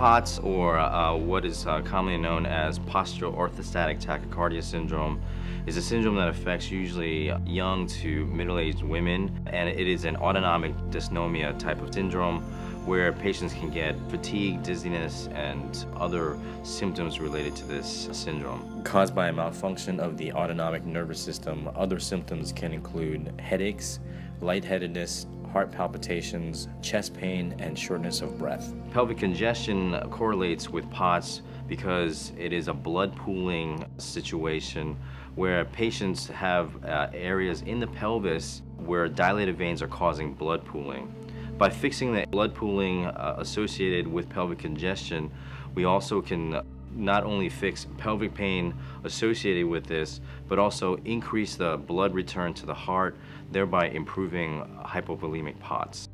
POTS, or uh, what is uh, commonly known as postural orthostatic tachycardia syndrome, is a syndrome that affects usually young to middle-aged women, and it is an autonomic dysnomia type of syndrome where patients can get fatigue, dizziness, and other symptoms related to this syndrome. Caused by a malfunction of the autonomic nervous system, other symptoms can include headaches, lightheadedness, heart palpitations, chest pain, and shortness of breath. Pelvic congestion correlates with POTS because it is a blood pooling situation where patients have uh, areas in the pelvis where dilated veins are causing blood pooling. By fixing the blood pooling uh, associated with pelvic congestion, we also can not only fix pelvic pain associated with this, but also increase the blood return to the heart, thereby improving hypovolemic POTS.